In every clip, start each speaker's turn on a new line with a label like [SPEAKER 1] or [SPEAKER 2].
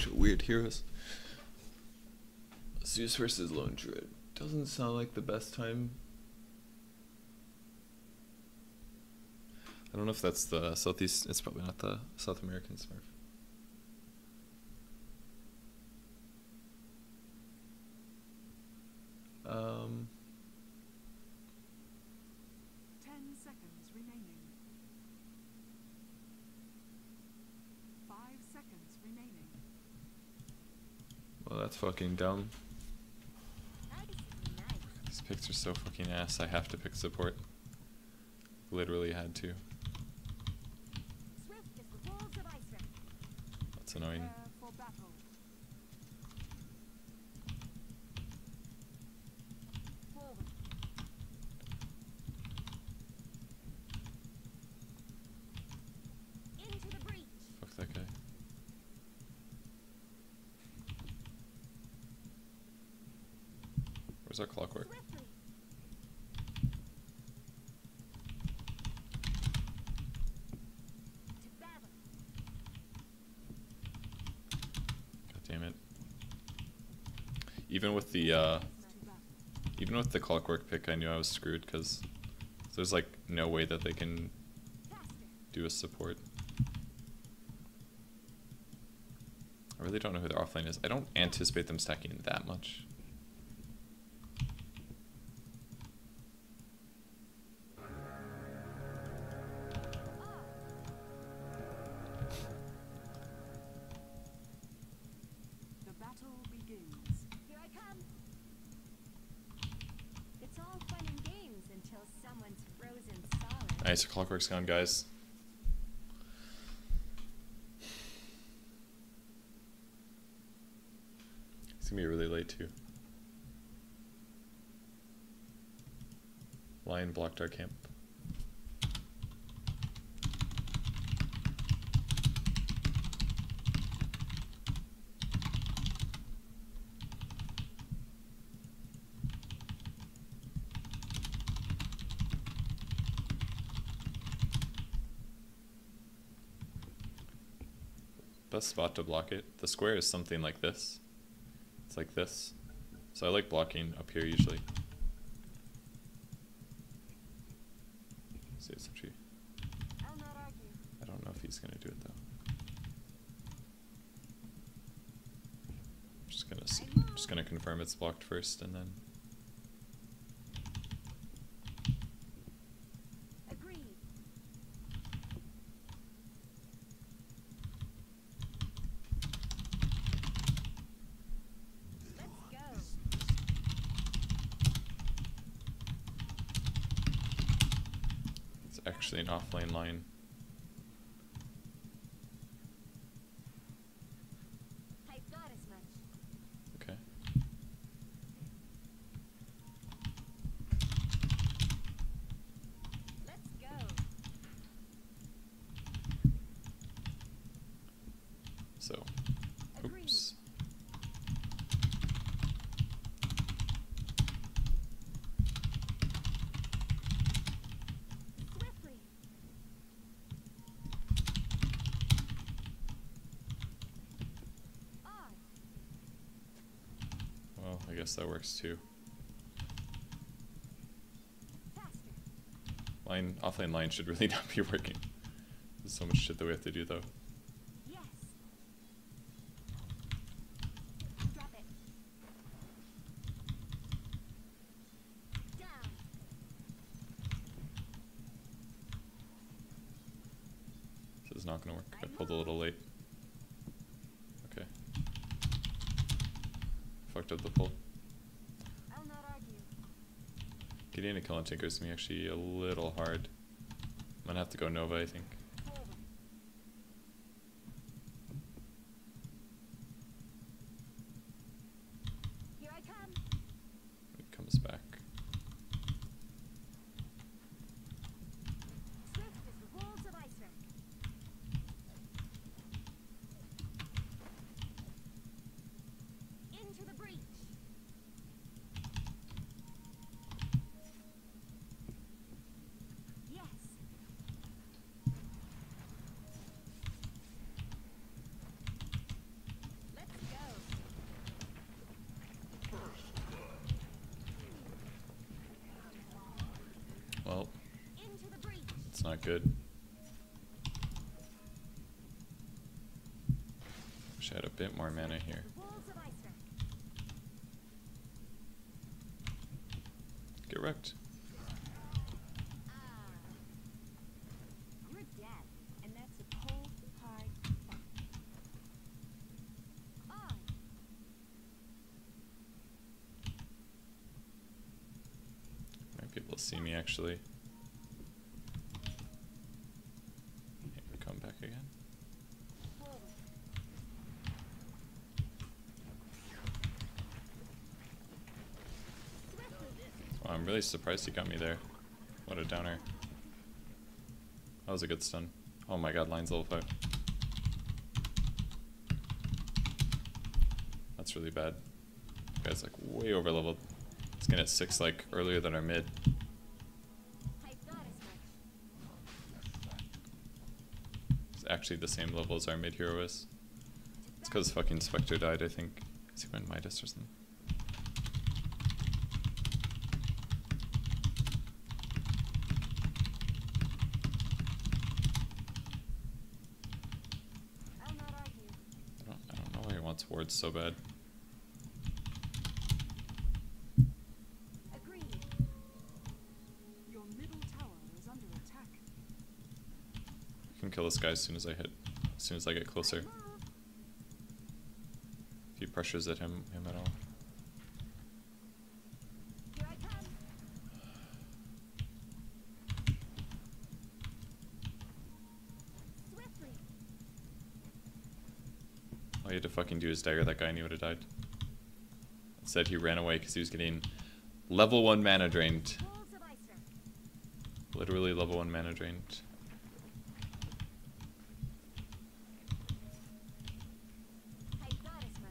[SPEAKER 1] bunch of weird heroes. Zeus versus Lone Druid. Doesn't sound like the best time. I don't know if that's the Southeast. It's probably not the South American Smurf. Um,
[SPEAKER 2] Ten seconds remaining. Five seconds remaining.
[SPEAKER 1] well, that's fucking dumb. These picks are so fucking ass. I have to pick support. Literally had to. That's annoying.
[SPEAKER 2] Prepare for battle.
[SPEAKER 3] Forward. Into the breach.
[SPEAKER 1] Fuck that guy. Where's our clockwork?
[SPEAKER 3] Swiftly. To battle.
[SPEAKER 1] God damn it. Even with the uh, even with the clockwork pick, I knew I was screwed because there's like no way that they can do a support. I really don't know who their offlane is. I don't anticipate them stacking that much.
[SPEAKER 3] Solid.
[SPEAKER 1] Nice, clockwork's gone, guys. It's gonna be really late too. Lion blocked our camp. Best spot to block it. The square is something like this. It's like this. So I like blocking up here usually.
[SPEAKER 3] Argue.
[SPEAKER 1] I don't know if he's gonna do it though. Just gonna see, just gonna confirm it's blocked first and then
[SPEAKER 3] Agreed. Let's go.
[SPEAKER 1] it's actually an offlane Lion.
[SPEAKER 3] I thought as much.
[SPEAKER 1] Okay.
[SPEAKER 3] Let's go.
[SPEAKER 1] So,
[SPEAKER 3] Agreed.
[SPEAKER 1] oops.
[SPEAKER 3] Swiftly. On.
[SPEAKER 1] Well, I guess that works too. Line offlane Lion should really not be working. There's so much shit that we have to do though. This is not gonna work. I pulled a little late. Okay. Fucked up the pull.
[SPEAKER 3] I'll not argue.
[SPEAKER 1] Getting a kill on Tinker is gonna be actually a little hard. I'm gonna have to go Nova, I think.
[SPEAKER 3] Forward. Here I come.
[SPEAKER 1] It comes back.
[SPEAKER 3] Swift as the wolves of Icewrack. Into the breach. Yes.
[SPEAKER 1] not good. Wish I had a bit more mana here. Get wrecked. Might to see me actually. Here, come back again.
[SPEAKER 3] Forward. Swiftly.
[SPEAKER 1] Wow, I'm really surprised he got me there. What a downer. That was a good stun. Oh my god, Lion's level 5. That's really bad. Guy's like way over leveled. He's gonna hit 6 like earlier than our mid.
[SPEAKER 3] I thought as much.
[SPEAKER 1] He's actually the same level as our mid hero is. It's because fucking Spectre died, I think. Is he went Midas or something?
[SPEAKER 3] I'll not argue.
[SPEAKER 1] I don't, I don't know why he wants wards so bad.
[SPEAKER 3] Agreed.
[SPEAKER 2] Your middle tower is under attack.
[SPEAKER 1] I can kill this guy as soon as I hit, as soon as I get closer. If he pressures at him, him at all.
[SPEAKER 3] Here I come. Swiftly.
[SPEAKER 1] All had to fucking do is dagger that guy and he would have died. Instead, he ran away because he was getting level 1 mana drained. Literally level 1 mana drained.
[SPEAKER 3] I thought as much.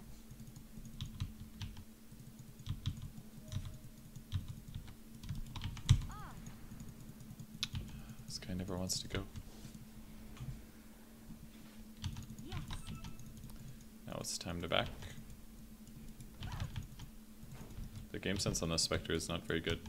[SPEAKER 3] On.
[SPEAKER 1] This guy never wants to go.
[SPEAKER 3] Yes.
[SPEAKER 1] Now it's time to back. The game sense on the Spectre is not very good.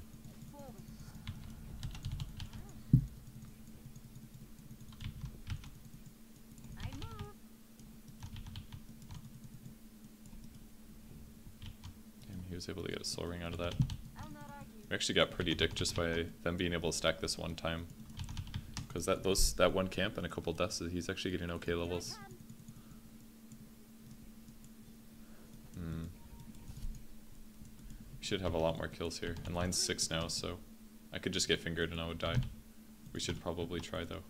[SPEAKER 1] Damn, he was able to get a soul ring out of that. We actually got pretty dick just by them being able to stack this one time. Because that those that one camp and a couple deaths, he's actually getting okay levels. Should have a lot more kills here. And Lion's 6 now, so I could just get fingered and I would die. We should probably try though.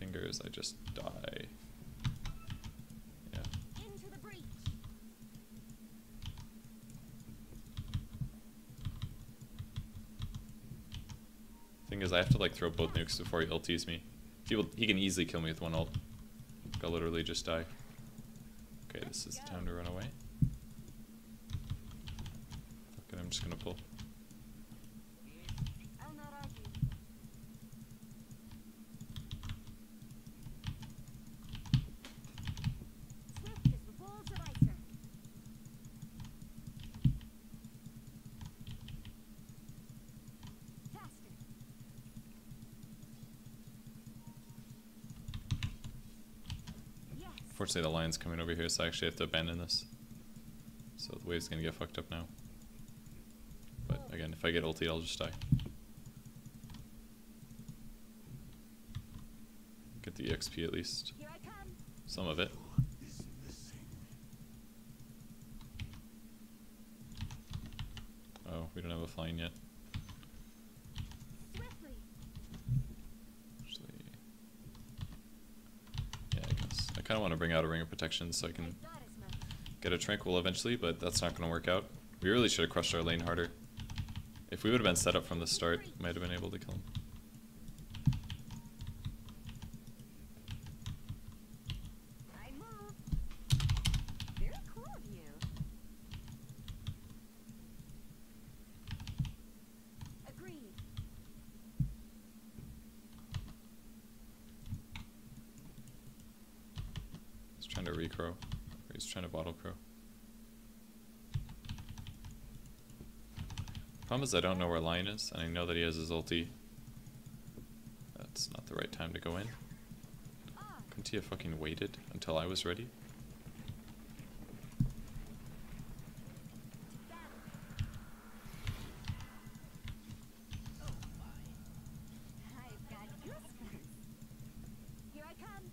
[SPEAKER 1] Fingers, I just die. Yeah.
[SPEAKER 3] Into the breach.
[SPEAKER 1] Thing is, I have to like throw both nukes before he ulties me. He will, he can easily kill me with one ult. I'll literally just die. This is the time to run away. Fuck it, I'm just gonna pull.
[SPEAKER 3] I'll not argue. Swift as the walls of Icewrack. Faster. Yes.
[SPEAKER 1] Fortunately, the Lion's coming over here, so I actually have to abandon this. So the wave's gonna get fucked up now. But again, if I get ulti, I'll just die. Get the EXP at least.
[SPEAKER 3] Here I come.
[SPEAKER 1] Some of it. Oh, we don't have a flying yet.
[SPEAKER 3] Swiftly.
[SPEAKER 1] Actually, yeah, I guess. I kind of want to bring out a ring of protection so I can get a tranquil eventually, but that's not going to work out. We really should have crushed our lane harder. If we would have been set up from the start, might have been able to kill him.
[SPEAKER 3] I move. Very cool of you. Agreed.
[SPEAKER 1] He's trying to recrow. He's trying to bottle crow. Problem is I don't know where Lion is, and I know that he has his ulti. That's not the right time to go in. Couldn't he have fucking waited until I was ready?
[SPEAKER 3] I've got goosebumps. Here I come.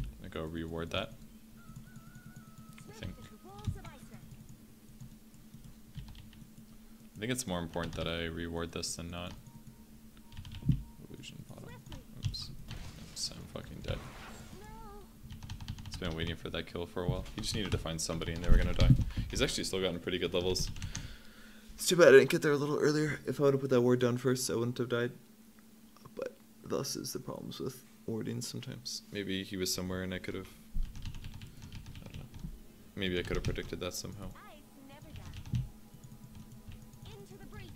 [SPEAKER 1] I'm gonna go reward that. I
[SPEAKER 3] Swift
[SPEAKER 1] think.
[SPEAKER 3] as the walls of Icewrack.
[SPEAKER 1] I think it's more important that I reward this than not. Illusion bottom. Oops. Oops, I'm fucking dead. It's been waiting for that kill for a while. He just needed to find somebody and they were gonna die. He's actually still gotten pretty good levels. It's too bad I didn't get there a little earlier. If I would have put that ward down first, I wouldn't have died. But thus is the problems with warding sometimes. Maybe he was somewhere and I could have. I don't know. Maybe I could have predicted that somehow.
[SPEAKER 3] Ice never dies. Into the breach.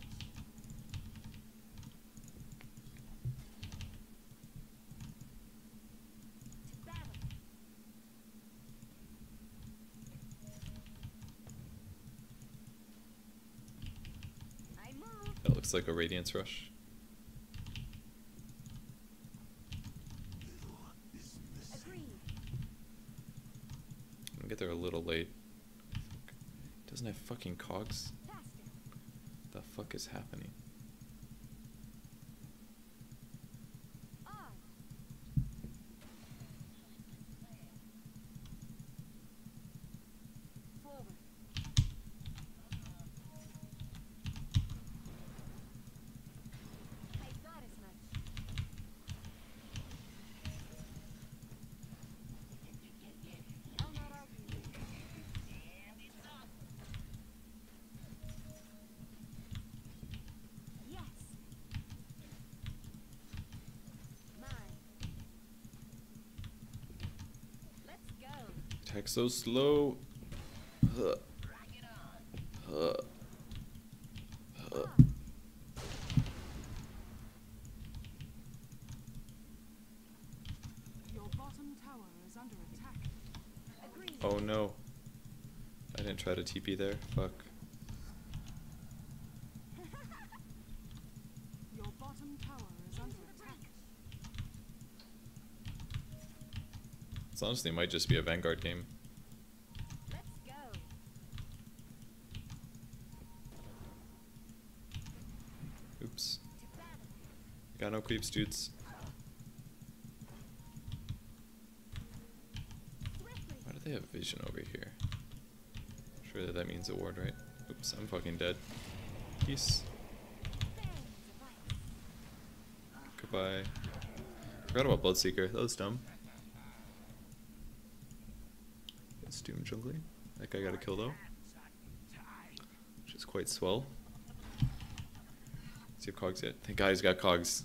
[SPEAKER 3] To battle. I move.
[SPEAKER 1] That looks like a Radiance Rush. Gonna get there a little late. Doesn't have fucking cogs. The fuck is happening?
[SPEAKER 3] On. Forward. I thought as much. I'll not argue. Yes. Mine. Let's go.
[SPEAKER 1] Attack so slow. Huh. Huh. Huh.
[SPEAKER 2] Your bottom tower is under attack.
[SPEAKER 3] Agreed.
[SPEAKER 1] Oh no. I didn't try to TP there. Fuck.
[SPEAKER 2] Your bottom tower is under
[SPEAKER 3] Into the
[SPEAKER 2] attack.
[SPEAKER 3] breach.
[SPEAKER 1] This honestly might just be a Vanguard game. Oops. Got no creeps, dudes. Why do they have vision over here? Sure that that means a ward, right? Oops, I'm fucking dead. Peace. Goodbye. Forgot about Bloodseeker. That was dumb. It's Doom jungling. That guy got a kill though. Which is quite swell. See if Cogs yet. Thank God he's got Cogs.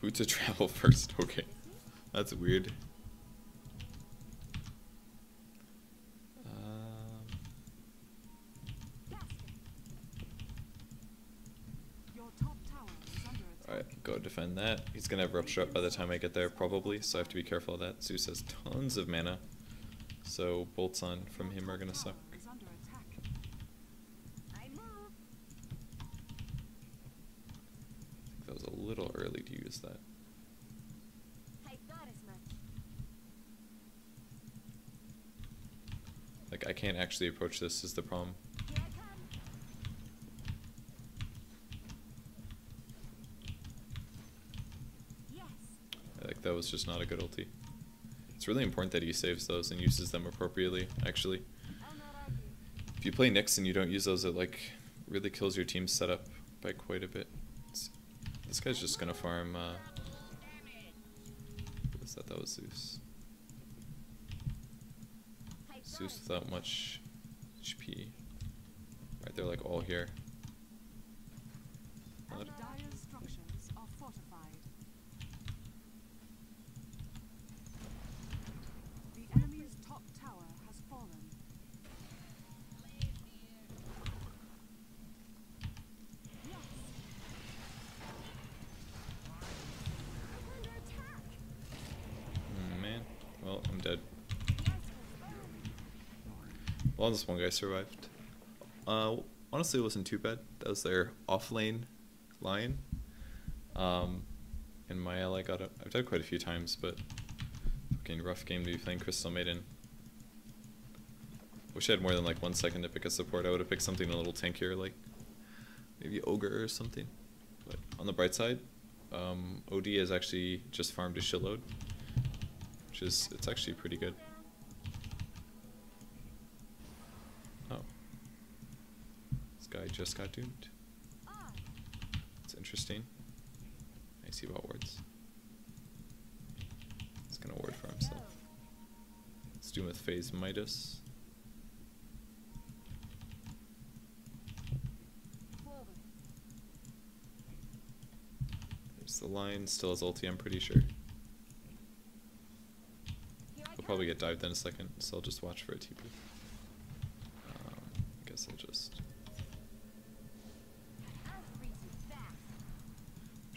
[SPEAKER 1] Boots to travel first. Okay. That's weird. Um,
[SPEAKER 2] Faster. Your top tower is under attack.
[SPEAKER 1] Alright, go defend that. He's gonna have Rupture up by the time I get there, probably, so I have to be careful of that. Zeus has tons of mana, so bolts on from him are gonna suck. that was a little early to use that. Like, I can't actually approach this, is the problem.
[SPEAKER 3] Here I come. Yes.
[SPEAKER 1] Like, that was just not a good ulti. It's really important that he saves those and uses them appropriately, actually. If you play Nyx and you don't use those, it, like, really kills your team's setup by quite a bit. It's- this guy's just gonna farm, uh... Was that? That was Zeus. Zeus without much HP. Right, they're like all here. What?
[SPEAKER 2] Dire's structures are fortified. The enemy's top tower has fallen.
[SPEAKER 3] Yes. I'm under attack.
[SPEAKER 1] Well, this one guy survived. Uh, honestly, it wasn't too bad. That was their off lane lion. Um, in my ally got it. I've died quite a few times, but fucking rough game to be playing Crystal Maiden. Wish I had more than like one second to pick a support. I would have picked something a little tankier, like maybe Ogre or something. But on the bright side, um, OD has actually just farmed a shitload, which is it's actually pretty good. Oh, this guy just got doomed. It's interesting. I see about wards. He's gonna ward for himself. Let's do him with Phase Midas. There's the Lion, still has ulti, I'm pretty sure. He'll probably get dived in a second, so I'll just watch for a TP. Um, I guess I'll just
[SPEAKER 3] I'll freeze you fast.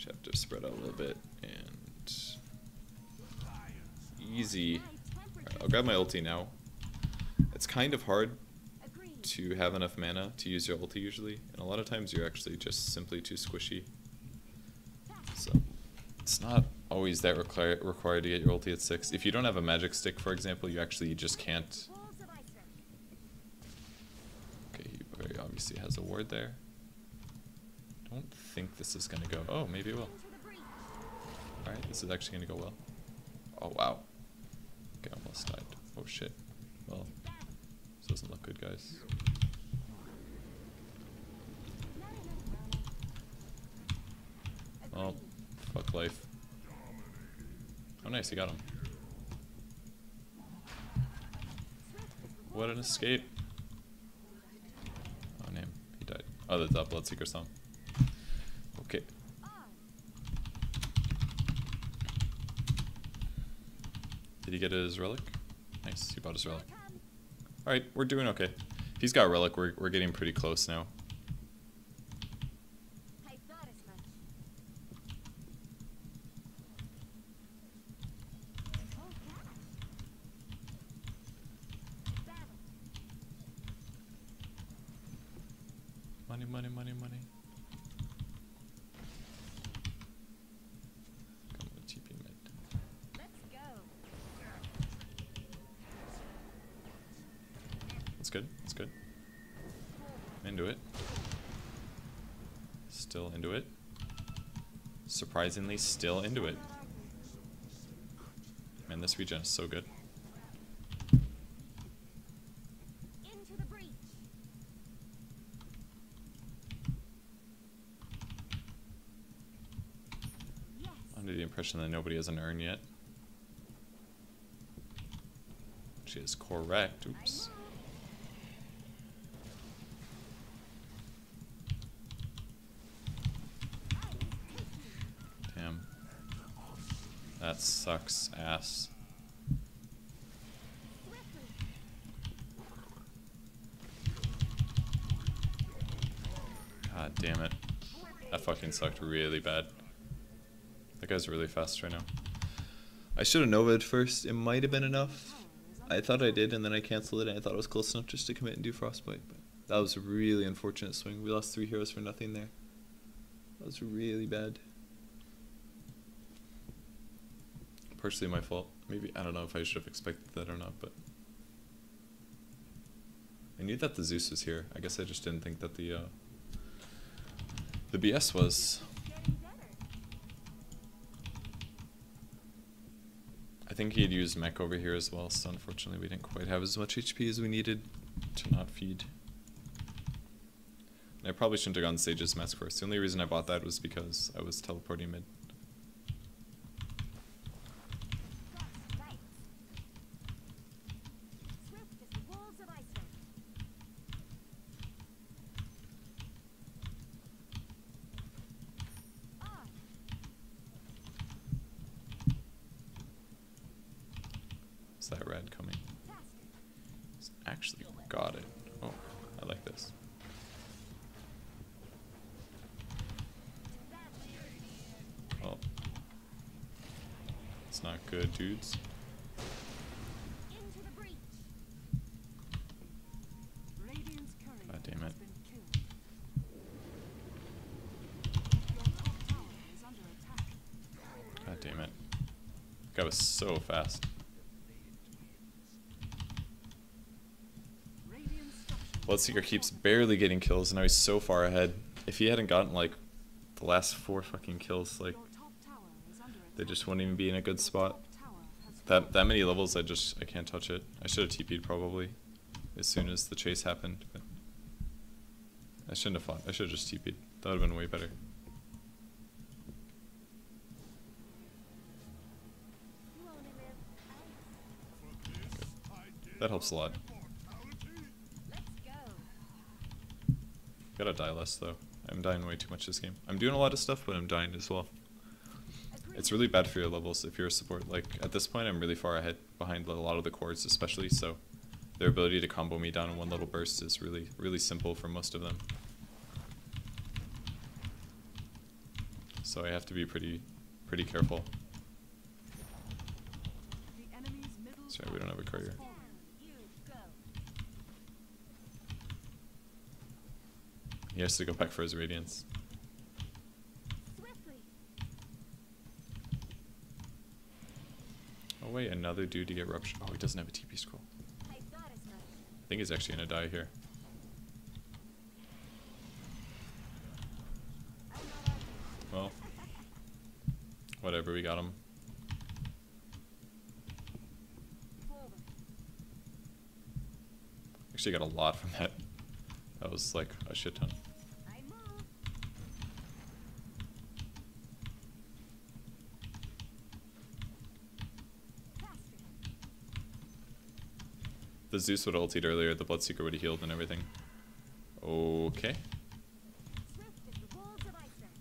[SPEAKER 1] Just have to spread out a little bit and easy.
[SPEAKER 3] Temperature.
[SPEAKER 1] I'll grab my ulti now. It's kind of hard to have enough mana to use your ulti usually, and a lot of times you're actually just simply too squishy. So it's not always that require, required to get your ulti at six. If you don't have a magic stick, for example, you actually just can't. Okay, he very obviously has a ward there. I don't think this is gonna go. Oh, maybe it will.
[SPEAKER 3] Into the breach.
[SPEAKER 1] All right, this is actually gonna go well. Oh wow. Okay, almost died. Oh shit. Well, this doesn't look good, guys.
[SPEAKER 3] Agreed.
[SPEAKER 1] fuck life. Oh nice, he got him.
[SPEAKER 3] The
[SPEAKER 1] What an escape. Oh name, he died. Oh, that's that Bloodseeker song. Okay.
[SPEAKER 3] On.
[SPEAKER 1] Did he get his relic? Nice, he bought his relic. Alright, we're doing okay. If he's got relic, we're, we're getting pretty close now.
[SPEAKER 3] I thought as much. Hold fast. Battle.
[SPEAKER 1] Money, money, money, money. Come on, TP mid.
[SPEAKER 3] Let's go.
[SPEAKER 1] That's good, that's good. Into it. Still into it. Surprisingly, still into it. Man, this regen is so good.
[SPEAKER 3] Into the breach. Yes.
[SPEAKER 1] Under the impression that nobody has an urn yet. Which is correct. Oops. Damn. That sucks ass. God damn it. That fucking sucked really bad. That guy's really fast right now. I should have Nova'd first. It might have been enough. I thought I did, and then I canceled it, and I thought it was close enough just to commit and do Frostbite. But that was a really unfortunate swing. We lost three heroes for nothing there. That was really bad. Partially my fault. Maybe, I don't know if I should have expected that or not, but... I knew that the Zeus was here. I guess I just didn't think that the, uh... The BS was... I think he'd used mech over here as well, so unfortunately we didn't quite have as much HP as we needed to not feed. And I probably shouldn't have gone Sage's Mask first. The only reason I bought that was because I was teleporting mid. actually got it. Oh, I like this. Oh. It's not good, dudes.
[SPEAKER 3] God damn it.
[SPEAKER 1] God damn it. That was so fast. Bloodseeker keeps barely getting kills, and now he's so far ahead. If he hadn't gotten like the last four fucking kills, like they just wouldn't even be in a good spot. That that many levels, I just I can't touch it. I should have TP'd probably as soon as the chase happened, but I shouldn't have fought. I should have just TP'd. That would have been way better. That helps a lot.
[SPEAKER 3] Let's go.
[SPEAKER 1] Gotta die less though. I'm dying way too much this game. I'm doing a lot of stuff, but I'm dying as well. It's really bad for your levels if you're a support. Like at this point, I'm really far ahead behind a lot of the cores, especially. So their ability to combo me down in one little burst is really really simple for most of them. So I have to be pretty pretty careful. Sorry, we don't have a courier.
[SPEAKER 2] has fallen.
[SPEAKER 3] You go.
[SPEAKER 1] He has to go back for his radiance. Oh wait, another dude to get rupture. Oh, he doesn't have a TP scroll.
[SPEAKER 3] I
[SPEAKER 1] think he's actually gonna die here. Well, whatever, we got him. Actually got a lot from that. That was like a shit ton. The Zeus would have ulted earlier, the Bloodseeker would have healed and everything. Okay.
[SPEAKER 3] Swift as the wolves of Icewrack.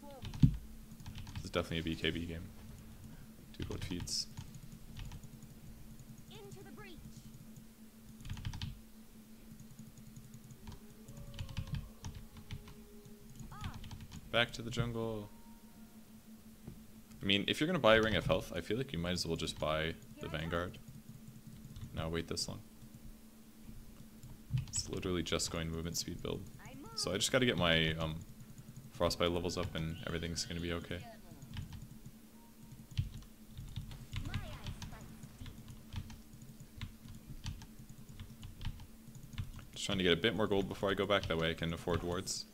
[SPEAKER 3] Forward.
[SPEAKER 1] This is definitely a BKB game. Two what feeds?
[SPEAKER 3] Into the breach. On.
[SPEAKER 1] Back to the jungle. I mean, if you're gonna buy a Ring of Health, I feel like you might as well just buy the Vanguard. Now wait this long. It's literally just going movement speed build. So I just gotta get my um, Frostbite levels up and everything's gonna be okay. Just trying to get a bit more gold before I go back, that way I can afford wards.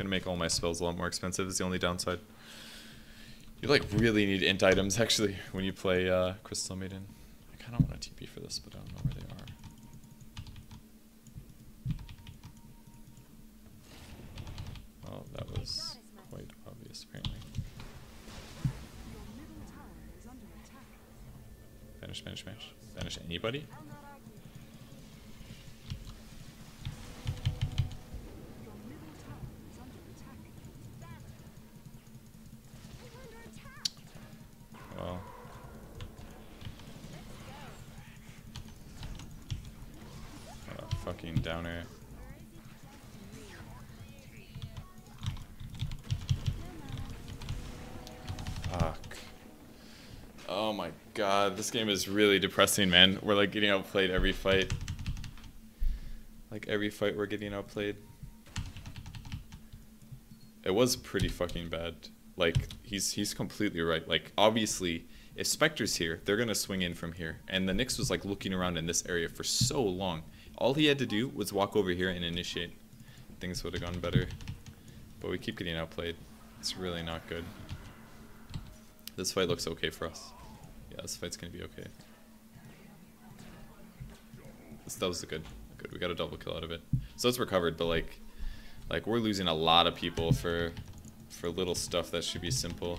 [SPEAKER 1] Gonna make all my spells a lot more expensive is the only downside. You like really need int items actually when you play uh, Crystal Maiden. I kinda want a TP for this, but I don't know where they are. Oh, that was quite obvious apparently.
[SPEAKER 2] Your middle tower is under attack.
[SPEAKER 1] Banish, banish, banish. Banish anybody?
[SPEAKER 3] I'll not argue.
[SPEAKER 2] Your middle tower is under attack.
[SPEAKER 3] Battle. It's under attack.
[SPEAKER 1] Well,
[SPEAKER 3] Let's go.
[SPEAKER 1] uh, fucking downer. Fuck. Oh my god, this game is really depressing, man. We're like getting outplayed every fight. Like every fight we're getting outplayed. It was pretty fucking bad. Like he's he's completely right. Like obviously, if Spectre's here, they're gonna swing in from here. And the Nyx was like looking around in this area for so long. All he had to do was walk over here and initiate. Things would have gone better. But we keep getting outplayed. It's really not good. This fight looks okay for us. Yeah, this fight's gonna be okay. That was a good, good. We got a double kill out of it. So it's recovered, but like, like we're losing a lot of people for, for little stuff that should be simple.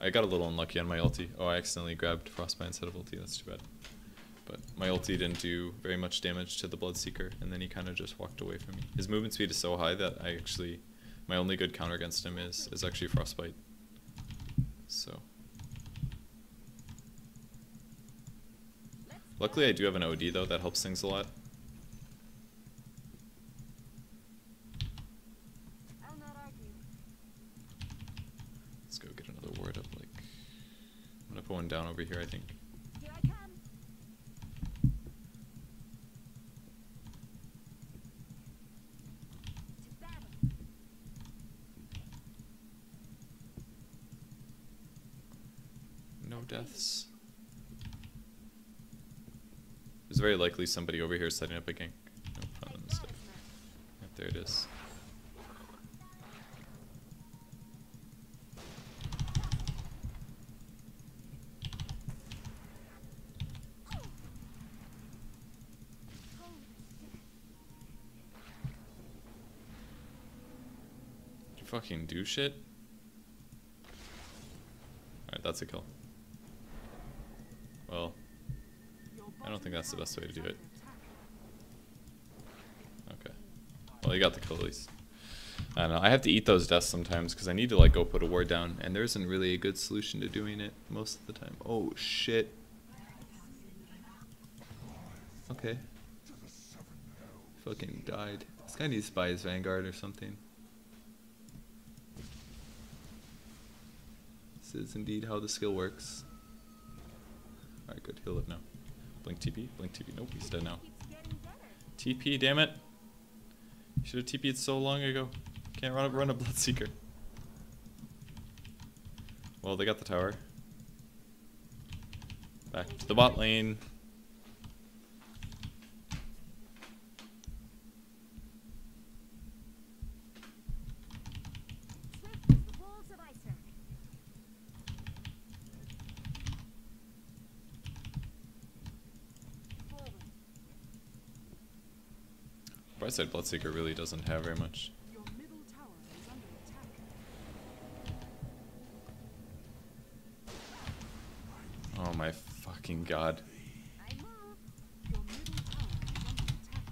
[SPEAKER 1] I got a little unlucky on my ulti. Oh, I accidentally grabbed Frostbite instead of ulti. That's too bad. But my ulti didn't do very much damage to the Bloodseeker, and then he kind of just walked away from me. His movement speed is so high that I actually, my only good counter against him is is actually Frostbite. So.
[SPEAKER 3] Let's
[SPEAKER 1] Luckily, I do have an OD though. That helps things a lot.
[SPEAKER 3] I'll not argue.
[SPEAKER 1] Let's go get another ward up. Like, I'm gonna put one down over here, I think.
[SPEAKER 3] Here I come. To battle.
[SPEAKER 1] No deaths. There's very likely somebody over here setting up a gank. No. Yep, there it is. You fucking do shit? Alright, that's a kill. Well,
[SPEAKER 2] Your
[SPEAKER 1] I don't think that's the best way to do it. okay. Well, you got the kill at least. I don't know. I have to eat those deaths sometimes because I need to like go put a ward down, and there isn't really a good solution to doing it most of the time. Oh shit. Okay. Fucking died. This guy needs to buy his Vanguard or something. This is indeed how the skill works. Alright, good. He'll live now. Blink TP. Blink TP. Nope, he's dead now. TP, damn it. You should have TP'd so long ago. Can't run run a Bloodseeker. Well, they got the tower. Back to the bot lane.
[SPEAKER 3] Swift as the wolves of Icewrack. Forward.
[SPEAKER 1] Bright side Bloodseeker really doesn't have very much.
[SPEAKER 2] Your middle tower is under attack.
[SPEAKER 1] Oh my fucking god.
[SPEAKER 3] I move.
[SPEAKER 2] Your middle tower is under attack.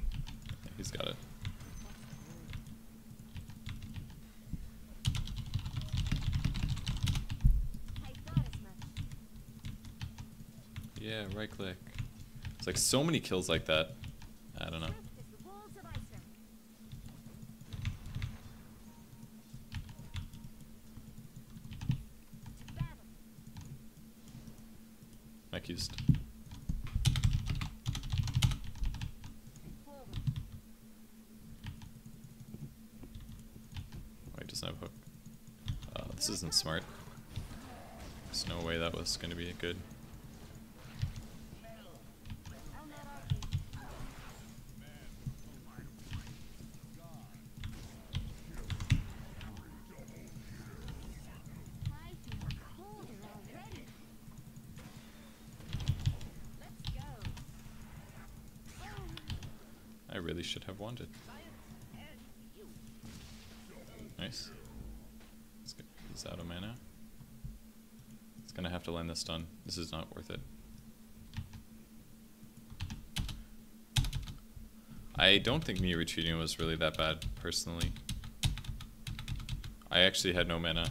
[SPEAKER 1] Yeah, he's got it.
[SPEAKER 3] I thought as much.
[SPEAKER 1] Yeah, right click. It's like so many kills like that. I don't know.
[SPEAKER 3] Swift as the wolves of Icewrack. To battle.
[SPEAKER 1] Mike used.
[SPEAKER 3] Forward.
[SPEAKER 1] Wait, doesn't have hook. Uh, this isn't smart. There's that was gonna be good.
[SPEAKER 3] I
[SPEAKER 1] really should have wanted. Nice. Let's get he's out of mana. Gonna have to land this stun. This is not worth it. I don't think me retreating was really that bad, personally. I actually had no mana.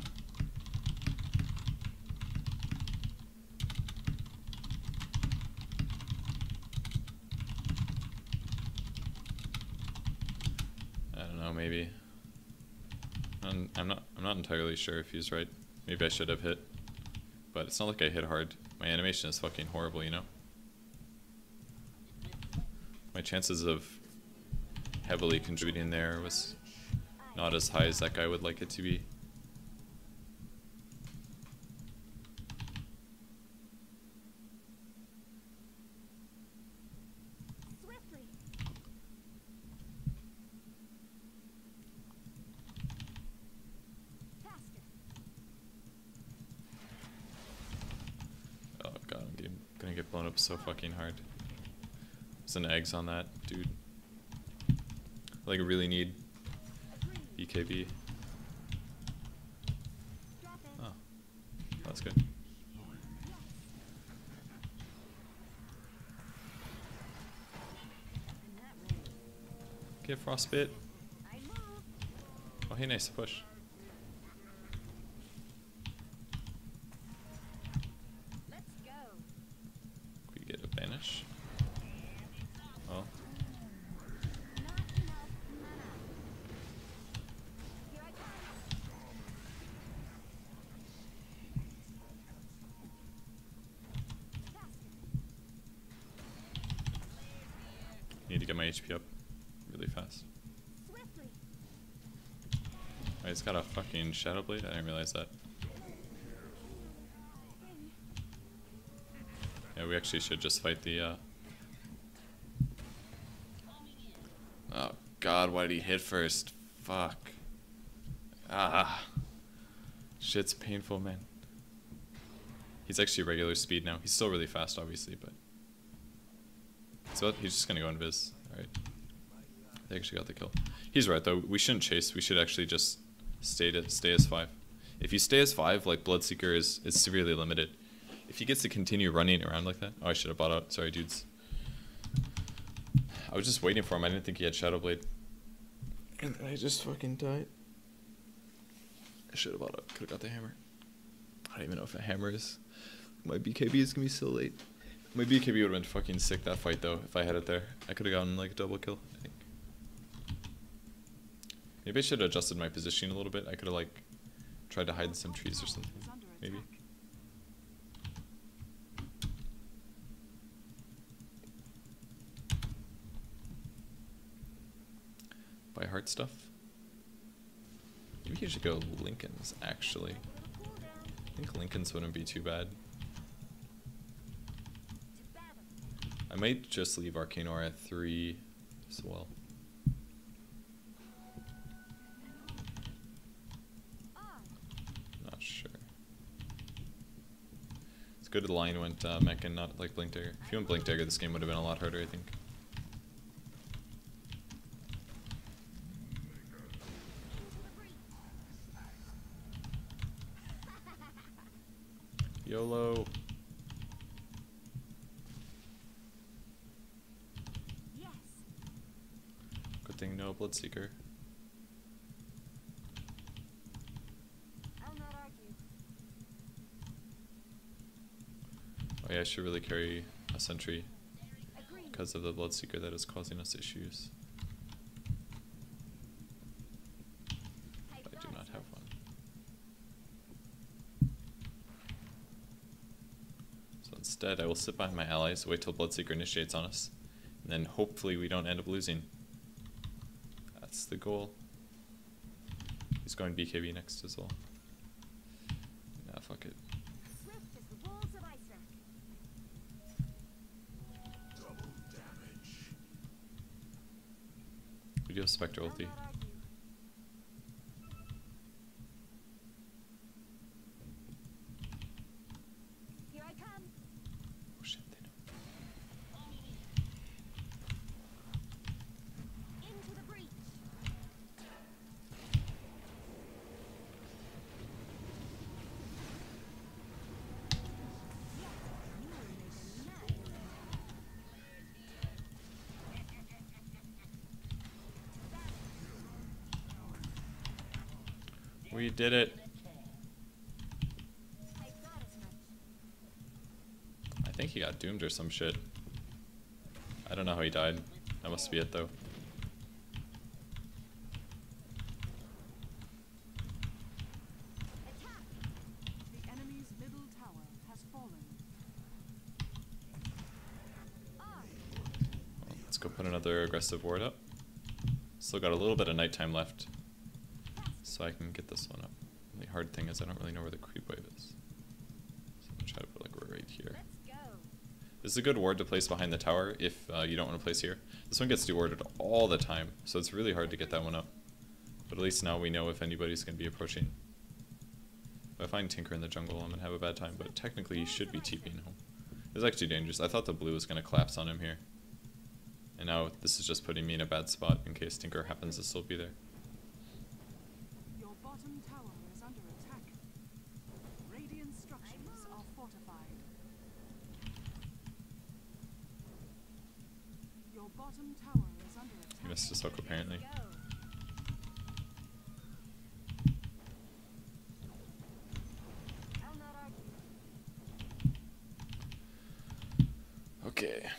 [SPEAKER 1] I don't know, maybe. I'm, I'm not. I'm not entirely sure if he's right. Maybe I should have hit, but it's not like I hit hard. My animation is fucking horrible, you know. My chances of heavily contributing there was not as high as that guy would like it to be.
[SPEAKER 3] swiftly. Faster.
[SPEAKER 1] Oh god, I'm getting, gonna get blown up so fucking hard. An eggs on that, dude. Like really need BKB. Oh, that's good. Get frostbit. Oh, hey, nice push.
[SPEAKER 3] Let's go.
[SPEAKER 1] Could we get a banish? Well,
[SPEAKER 3] Not enough mana. Here I come.
[SPEAKER 1] get my HP up really fast. Oh, he's got a fucking Shadow Blade? I didn't realize that. Yeah, we actually should just fight the, uh... Oh, God, why did he hit first? Fuck. Ah. Shit's painful, man. He's actually regular speed now. He's still really fast, obviously, but... So he's just gonna go invis. Alright. They actually got the kill. He's right, though. We shouldn't chase. We should actually just stay to stay as 5. If you stay as 5, like, Bloodseeker is, is severely limited. If he gets to continue running around like that... Oh, I should have bought out. Sorry, dudes. I was just waiting for him. I didn't think he had Shadow Blade. And then I just fucking died. I should have bought out. Could have got the hammer. I don't even know if a hammer is. My BKB is gonna be so late. My BKB would have been fucking sick that fight though if I had it there. I could have gotten like a double kill. I think. Maybe I should have adjusted my position a little bit. I could have like tried to hide in some trees or something. Maybe. Buy heart stuff. Maybe you should go Linken's actually. I think Linken's wouldn't be too bad.
[SPEAKER 3] To battle.
[SPEAKER 1] I might just leave Arcane Aura at three as well. Not sure. It's good the Lion went uh, mech and not like Blink Dagger. If you went Blink Dagger, this game would have been a lot harder, I think. YOLO. Good no Bloodseeker.
[SPEAKER 3] I'll not argue.
[SPEAKER 1] Oh yeah, I should really carry a sentry because of the Bloodseeker that is causing us issues. I do not have one. So instead, I will sit behind my allies, wait till Bloodseeker initiates on us, and then hopefully we don't end up losing. That's the goal. He's going BKB next as well. Nah, fuck it.
[SPEAKER 3] Swift as the wolves of Icewrack.
[SPEAKER 1] We do have Spectre ulti.
[SPEAKER 3] not argue. Here I come.
[SPEAKER 1] Oh shit, they know.
[SPEAKER 3] Into the breach. Yes, you will make a nice
[SPEAKER 1] We did it.
[SPEAKER 3] I
[SPEAKER 1] think he got doomed or some shit. I don't know how he died. That must be it though. Let's go put another aggressive ward up. Still got a little bit of nighttime left, so I can get this one up. The hard thing is I don't really know where the creep wave is. So I'm gonna try to put like right here. This is a good ward to place behind the tower if uh, you don't want to place here. This one gets dewarded all the time, so it's really hard to get that one up. But at least now we know if anybody's going to be approaching. If I find Tinker in the jungle, I'm going to have a bad time, but technically he should be TPing home. Is actually dangerous. I thought the blue was going to collapse on him here. And now this is just putting me in a bad spot in case Tinker happens to still be there.
[SPEAKER 2] Your bottom tower is under attack. Radiant structures are fortified. Your bottom tower is under attack.
[SPEAKER 1] He missed his hook apparently.
[SPEAKER 3] Go. I'll not argue.
[SPEAKER 1] Okay.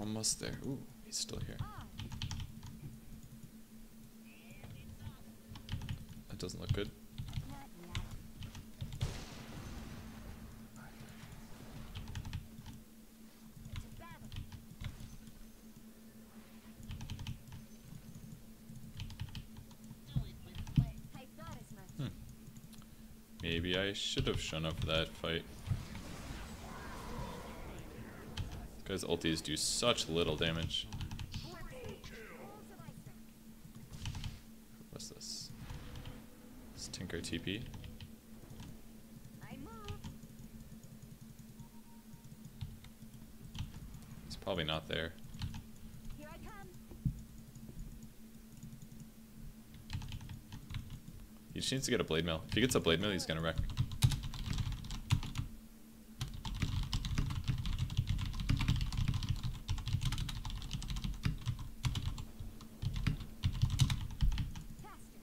[SPEAKER 1] Almost there. Ooh, he's still here.
[SPEAKER 3] Ah.
[SPEAKER 1] That doesn't look good.
[SPEAKER 3] Not yet. To battle.
[SPEAKER 1] Maybe I should have shown up for that fight. Guy's ultis do such little damage. What's this? It's Tinker TP. It's probably not there.
[SPEAKER 3] Here I come.
[SPEAKER 1] He just needs to get a Blade Mail. If he gets a Blade Mail, he's gonna wreck.
[SPEAKER 3] Faster.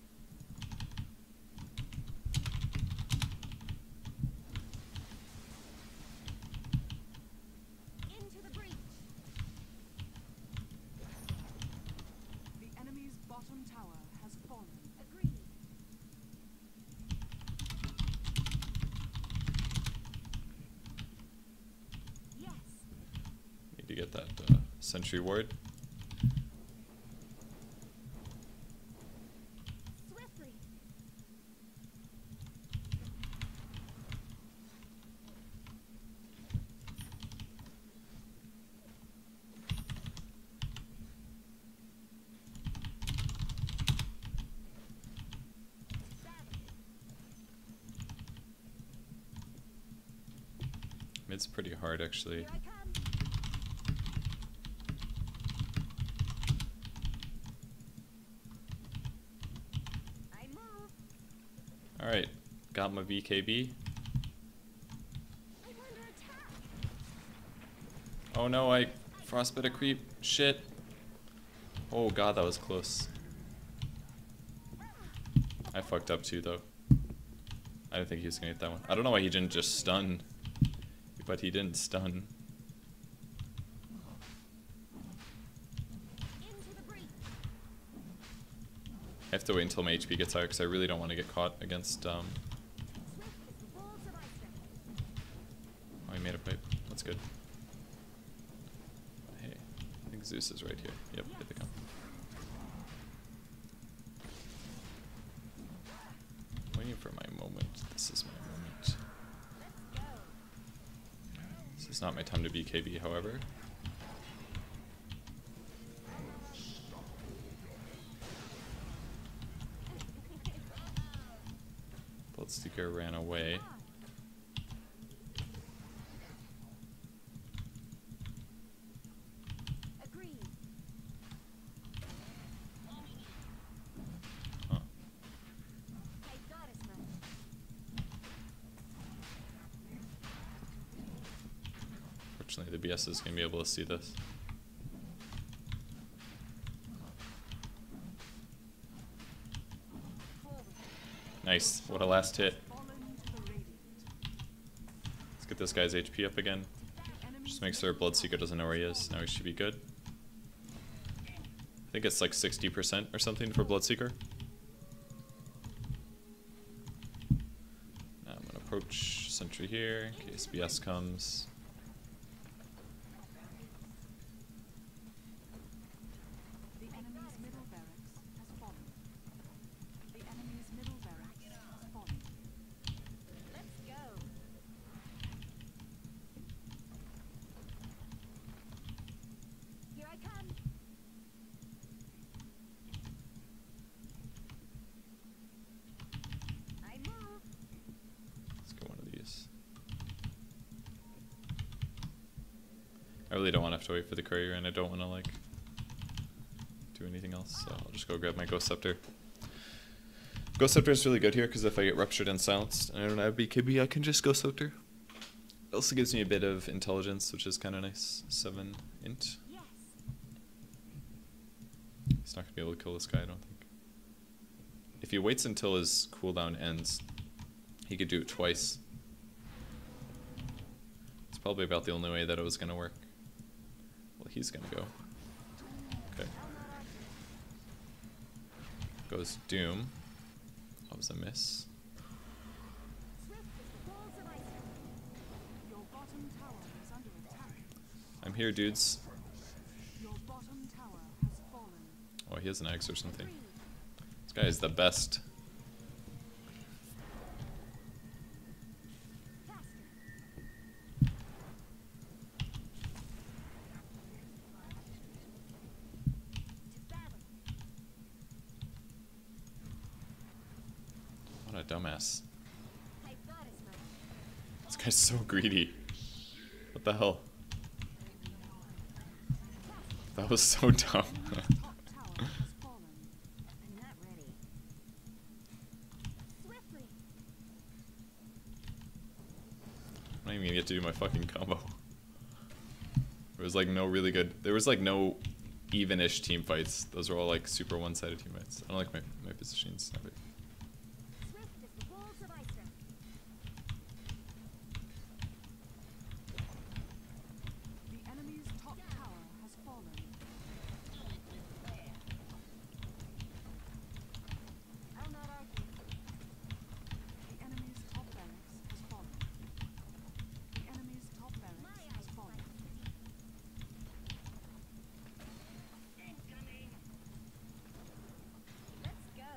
[SPEAKER 3] Into the breach.
[SPEAKER 2] The enemy's bottom tower has fallen.
[SPEAKER 3] Agreed. Yes.
[SPEAKER 1] Need to get that uh, sentry ward.
[SPEAKER 3] Swiftly. Battle.
[SPEAKER 1] Mid's pretty hard actually. Alright, got my
[SPEAKER 3] BKB.
[SPEAKER 1] Oh no, I frostbite a creep. Shit. Oh god, that was close. I fucked up too though. I didn't think he was gonna get that one. I don't know why he didn't just stun. But he didn't stun. I have to wait until my HP gets higher because I really don't want to get caught against um. Oh, he made a pipe. That's good. Hey, I think Zeus is right here. Yep, here they come. Waiting for my moment. This is my moment.
[SPEAKER 3] Let's go.
[SPEAKER 1] This is not my time to BKB, however. Bloodseeker ran away.
[SPEAKER 3] Agreed.
[SPEAKER 1] Huh.
[SPEAKER 3] I got as much.
[SPEAKER 1] Fortunately, the BS is going to be able to see this. Nice. What a last hit.
[SPEAKER 2] To.
[SPEAKER 1] Let's get this guy's HP up again. Just make sure Bloodseeker doesn't know where he is. Now he should be good. I think it's like 60% or something for Bloodseeker. Now I'm gonna approach Sentry here in case BS comes.
[SPEAKER 2] The enemy's middle barracks has fallen. The enemy's middle barracks has fallen.
[SPEAKER 3] Let's go. Here I come. I move.
[SPEAKER 1] Let's get one of these. I really don't want to have to wait for the courier, and I don't want to like do anything else. So I'll just go grab my Ghost Scepter. Ghost Scepter is really good here because if I get ruptured and silenced and I don't have BKB, I can just Ghost Scepter. It also gives me a bit of intelligence, which is kind of nice. Seven int. He's not gonna be able to kill this guy, I don't think. If he waits until his cooldown ends, he could do it twice. It's probably about the only way that it was gonna work. Well, he's gonna go. Okay. Goes Doom. That was a miss. I'm here, dudes. Oh, he has an axe or something. This guy is the best. What a dumbass.
[SPEAKER 3] I thought as much.
[SPEAKER 1] This guy's so greedy. What the hell? That was so dumb.
[SPEAKER 3] I'm not
[SPEAKER 1] even gonna get to do my fucking combo. There was like no really good. There was like no even-ish team fights. Those were all like super one-sided team fights. I don't like my my positioning sniper.
[SPEAKER 3] Swift as the wolves of Icewrack.
[SPEAKER 2] The enemy's top tower has fallen.
[SPEAKER 3] I'll not argue.
[SPEAKER 2] The enemy's top barracks has fallen. The enemy's top
[SPEAKER 3] My
[SPEAKER 2] barracks has
[SPEAKER 3] eyes
[SPEAKER 2] fallen.
[SPEAKER 3] Incoming. Let's go.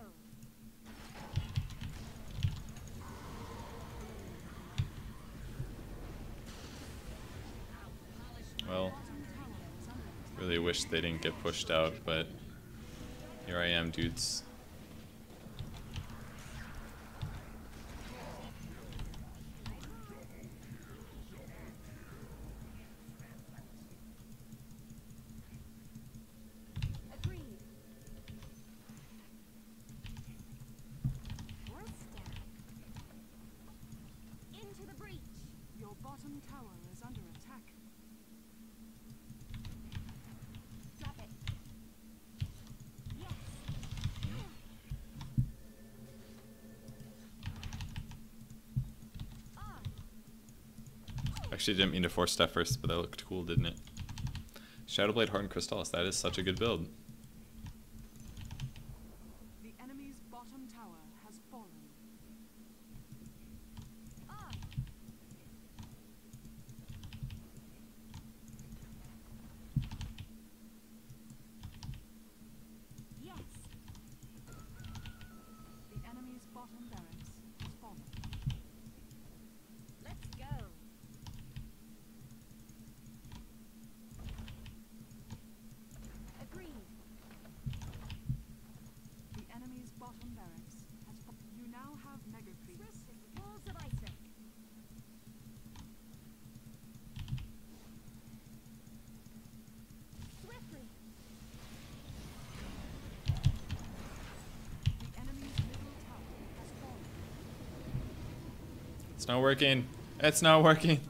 [SPEAKER 1] Well,
[SPEAKER 2] Bottom tower is under attack.
[SPEAKER 1] really wish they didn't get pushed out, but here I am, dudes.
[SPEAKER 3] Agreed. World scout. Into the breach.
[SPEAKER 2] Your bottom tower is under attack.
[SPEAKER 3] Drop it. Yes. On.
[SPEAKER 1] Actually, didn't mean to force that first, but that looked cool, didn't it? Shadowblade Hardened Crystalys. That is such a good build.
[SPEAKER 2] The enemy's bottom tower has fallen.
[SPEAKER 3] On. Yes.
[SPEAKER 2] The enemy's bottom barracks has fallen.
[SPEAKER 3] Let's go. Agreed.
[SPEAKER 2] The enemy's bottom barracks has fallen. You now have mega
[SPEAKER 3] Swift
[SPEAKER 2] creeps.
[SPEAKER 3] as the wolves of Icewrack. Swiftly.
[SPEAKER 2] The enemy's middle tower has fallen.
[SPEAKER 1] It's not working. It's not working.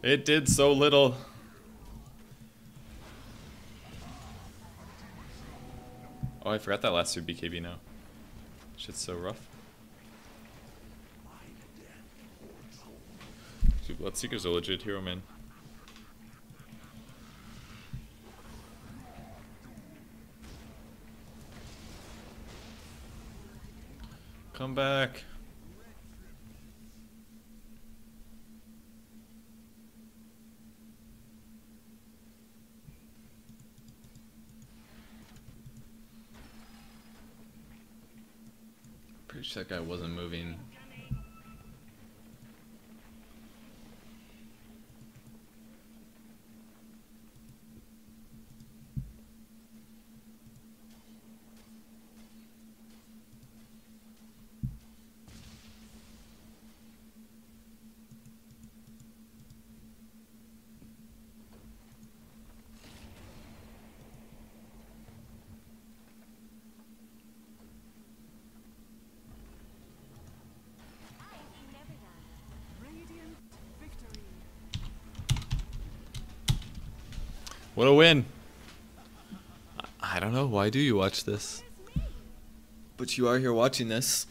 [SPEAKER 1] It did so little. Oh, I forgot that last two BKB now. Shit's so rough. Dude, Bloodseeker's a legit hero, man. Come back. Pretty sure that guy wasn't moving. What a win! I- I don't know. Why do you watch this? But you are here watching this.